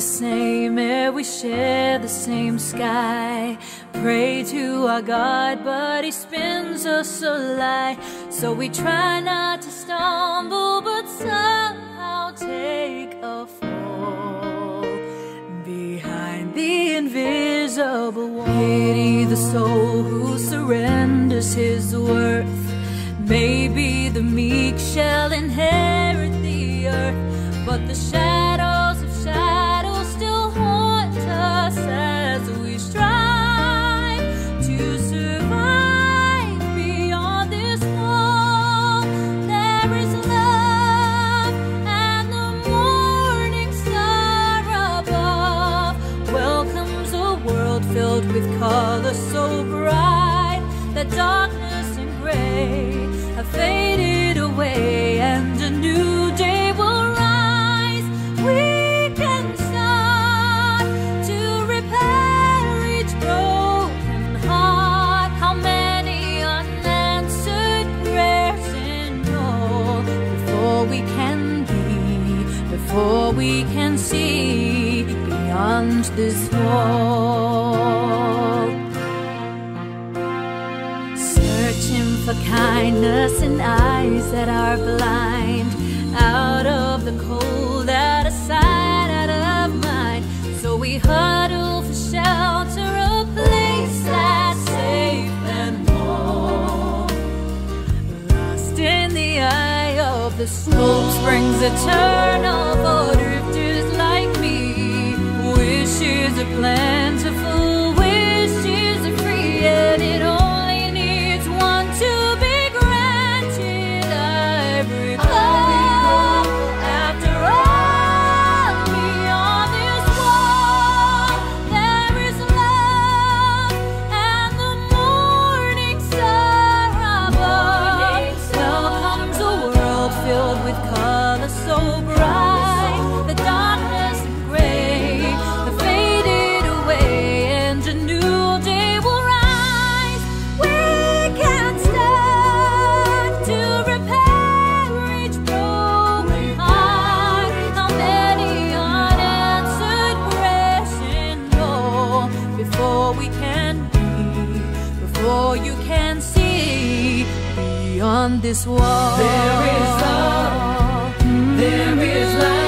same air, we share the same sky. Pray to our God, but He spins us a lie. So we try not to stumble, but somehow take a fall behind the invisible wall. Pity the soul who surrenders his worth. Maybe the meek shall with color so bright that darkness and gray have faded away and a new day will rise. We can start to repair each broken heart. How many unanswered prayers in all before we can be, before we can see beyond this wall. Kindness in eyes that are blind, out of the cold, out of sight, out of mind. So we huddle for shelter, a place that's safe and warm. Lost in the eye of the storm, springs eternal for drifters like me. Wishes are plentiful, can see beyond this wall. There is love, there is light.